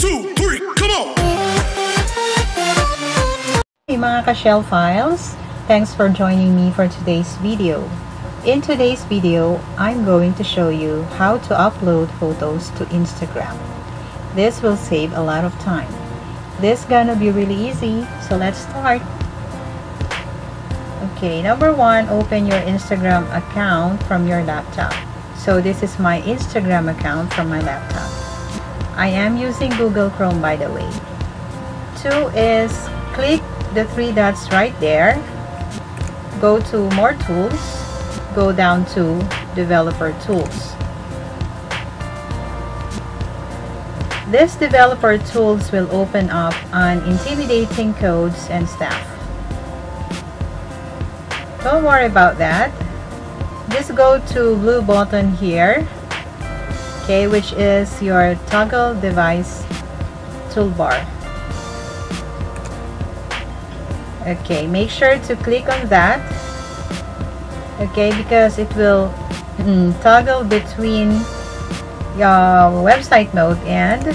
two, three, come on! Hey mga ka-Ciel Files! Thanks for joining me for today's video. In today's video, I'm going to show you how to upload photos to Instagram. This will save a lot of time. This gonna be really easy, so let's start. Okay, number one, open your Instagram account from your laptop. So this is my Instagram account from my laptop. I am using Google Chrome by the way. Two is click the three dots right there. Go to more tools. Go down to developer tools. This developer tools will open up on intimidating codes and stuff. Don't worry about that. Just go to blue button here. Okay, which is your toggle device toolbar. Okay, make sure to click on that. Okay, because it will mm, toggle between your website mode and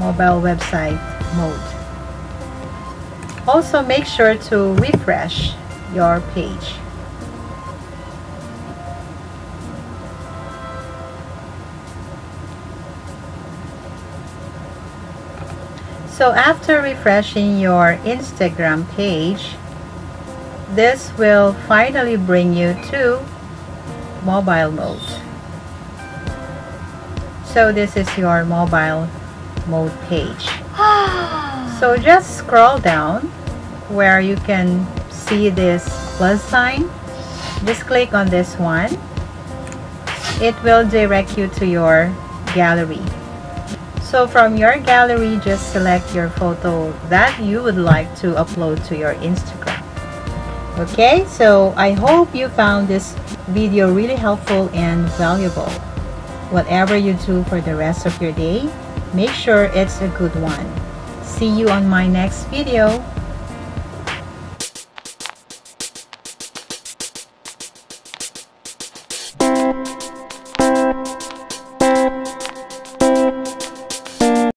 mobile website mode. Also, make sure to refresh your page. So after refreshing your Instagram page, this will finally bring you to mobile mode. So this is your mobile mode page. so just scroll down where you can see this plus sign. Just click on this one. It will direct you to your gallery. So from your gallery, just select your photo that you would like to upload to your Instagram. Okay, so I hope you found this video really helpful and valuable. Whatever you do for the rest of your day, make sure it's a good one. See you on my next video.